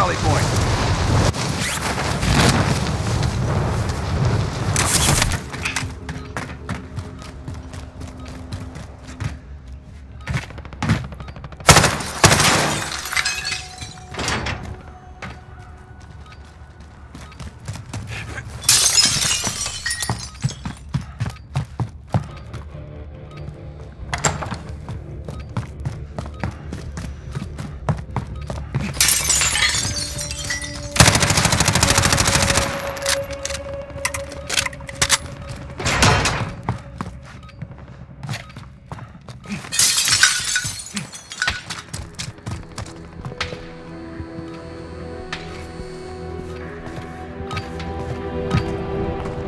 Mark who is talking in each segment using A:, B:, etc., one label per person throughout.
A: rally point.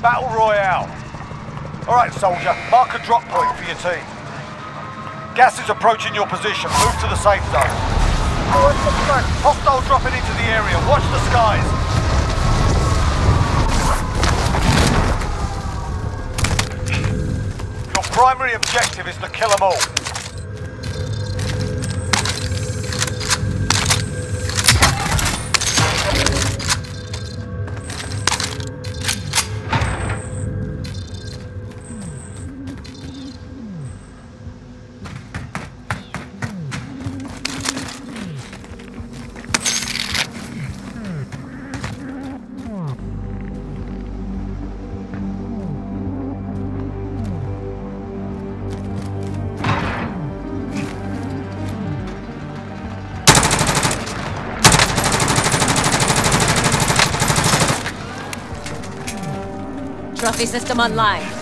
B: Battle Royale. All right, soldier. Mark a drop point for your team. Gas is approaching your position. Move to the safe zone. Hostile dropping into the area. Watch the skies. Your primary objective is to kill them all.
C: Trophy system online.